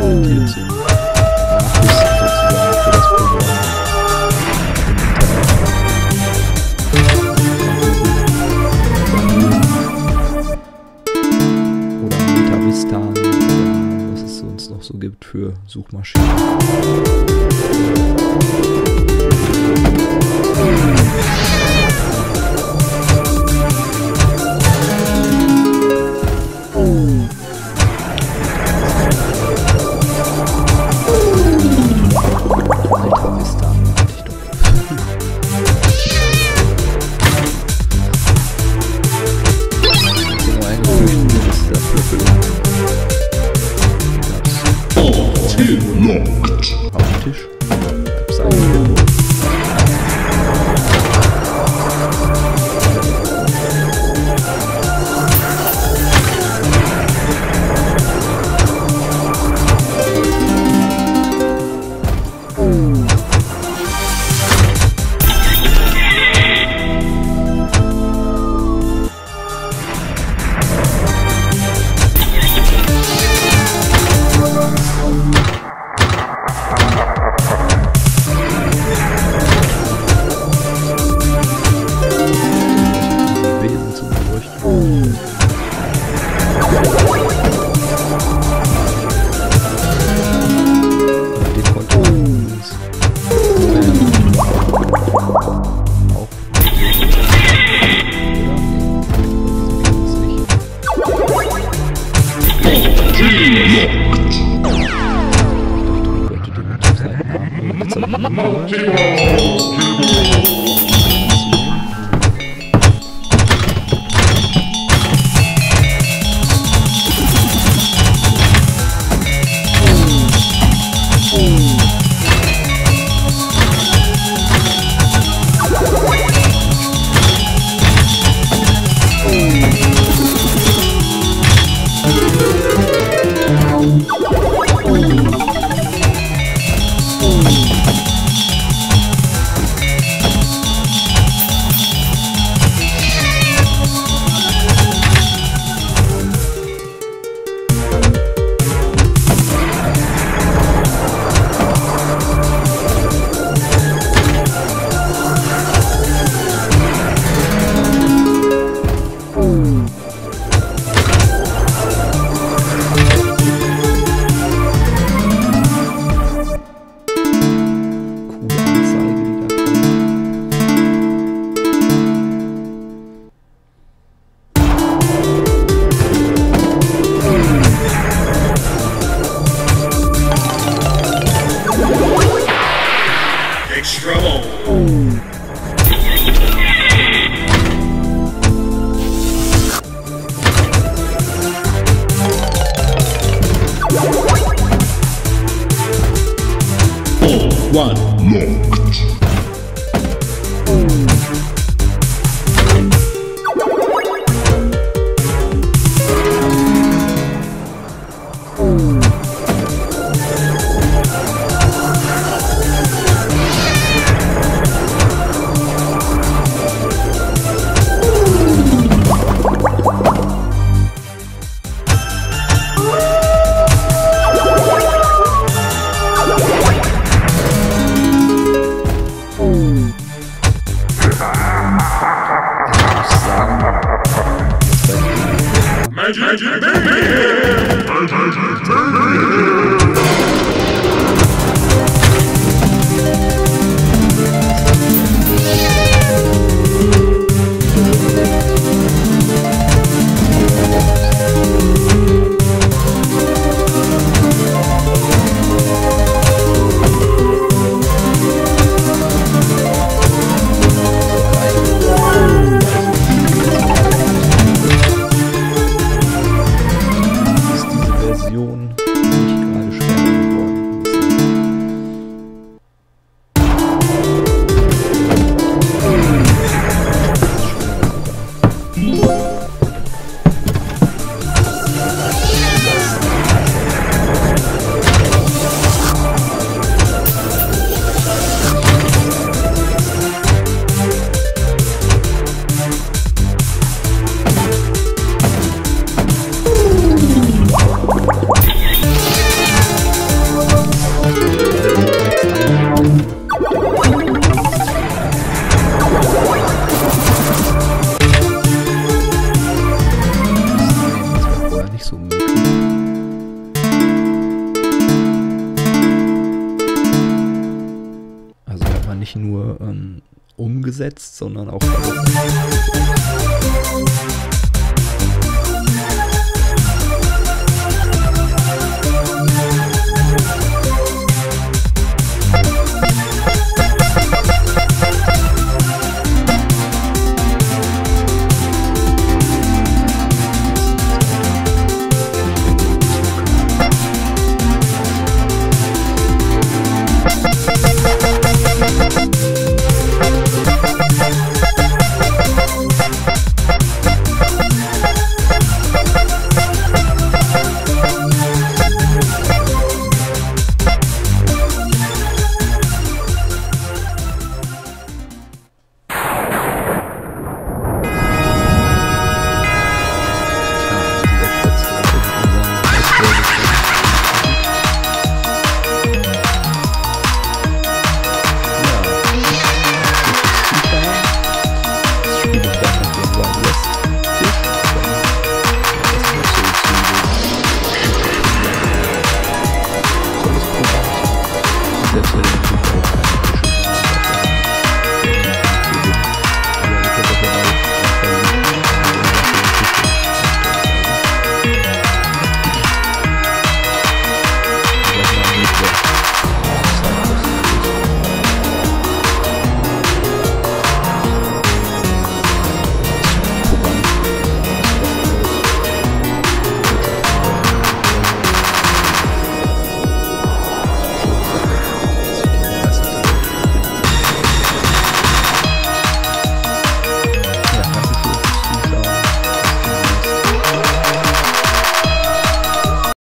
orientiert sind. Vista, ja, was es uns noch so gibt für Suchmaschinen. Auf den Tisch. 먹지마 먹지마 one. Umgesetzt, sondern auch successful in 2005.